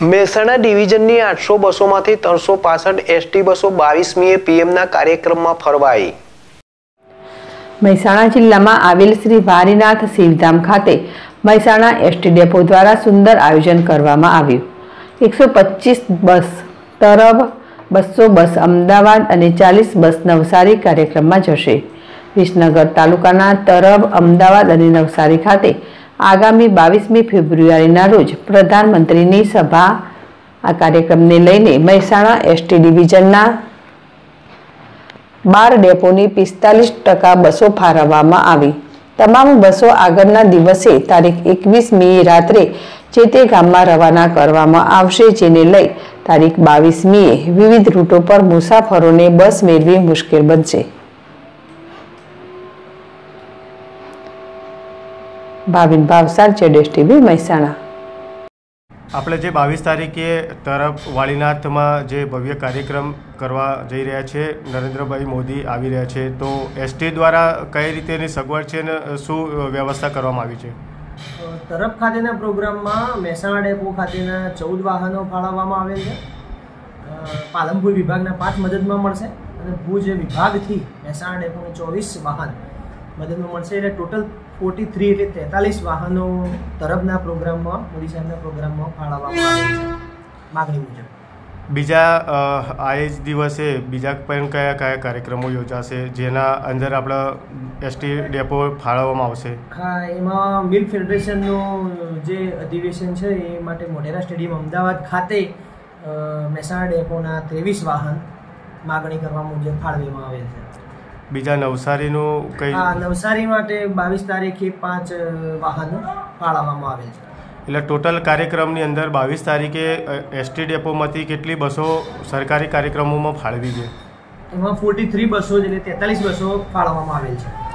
મહેસાણા ડિવિઝનની આઠસો બસોમાંથી ત્રણસો પાસઠ એસટી બસો બાવીસમીએ પીએમના કાર્યક્રમમાં ફરવાઈ. મહેસાણા જિલ્લામાં આવેલ શ્રી વારીનાથ શિવધામ ખાતે મહેસાણા એસટી ડેપો દ્વારા સુંદર આયોજન કરવામાં આવ્યું. એકસો પચીસ બસ, તરબ, બસો બસ અમદાવાદ અને ચાલીસ બસ નવસારી કાર્યક્રમમાં જશે. વિસનગર તાલુકાના તરબ, અમદાવાદ અને નવસારી ખાતે આગામી બાવીસમી ફેબ્રુઆરીના રોજ પ્રધાનમંત્રીની સભા. આ કાર્યક્રમને લઈને મહેસાણા એસટી ડિવિઝનના બાર ડેપોની પિસ્તાલીસ ટકા બસો ફાળવવામાં આવી. તમામ બસો આગળના દિવસે તારીખ એકવીસમી રાત્રે જે તે ગામમાં રવાના કરવામાં આવશે જેને લઈ તારીખ બાવીસમીએ વિવિધ રૂટો પર મુસાફરોને બસ મેળવી મુશ્કેલ બનશે. ભાવિન ભાવસાર જેડેશ ટીવી મહેસાણા. આપણે જે બાવીસ તારીખે તરફ વાળીનાથમાં જે ભવ્ય કાર્યક્રમ કરવા જઈ રહ્યા છે નરેન્દ્રભાઈ મોદી આવી રહ્યા છે તો એસટી દ્વારા કઈ રીતેની સગવડ છે અને શું વ્યવસ્થા કરવામાં આવી છે? તરફ ખાતેના પ્રોગ્રામમાં મહેસાણા ડેપો ખાતેના ચૌદ વાહનો ફાળવવામાં આવેલ છે. પાલનપુર વિભાગના પાંચ મદદમાં મળશે અને ભુજ વિભાગથી મહેસાણા ડેપોને ચોવીસ વાહન મદદમાં મળશે. એટલે ટોટલ ફોર્ટી થ્રી એટલે તેતાલીસ વાહનો તરફના પ્રોગ્રામમાં મોદી સાહેબના પ્રોગ્રામમાં ફાળવવામાં માગણી મુજબ. બીજા આ જ દિવસે બીજા પણ કયા કયા કાર્યક્રમો યોજાશે જેના અંદર આપણા એસટી ડેપો ફાળવવામાં આવશે? હા એમાં મિલ ફેડરેશનનું જે અધિવેશન છે એ માટે મોઢેરા સ્ટેડિયમ અમદાવાદ ખાતે મહેસાણા ડેપોના ત્રેવીસ વાહન માગણી કરવા મુજબ ફાળવવામાં આવેલ છે. બીજા નવસારીનું કઈ? નવસારી માટે બાવીસ તારીખે પાંચ વાહનો ફાળવવામાં આવેલ છે. એટલે ટોટલ કાર્યક્રમની અંદર બાવીસ તારીખે એસટી ડેપોમાંથી કેટલી બસો સરકારી કાર્યક્રમોમાં ફાળવી છે? એમાં ફોર્ટી થ્રી બસો એટલે તેતાલીસ બસો ફાળવવામાં આવેલ છે.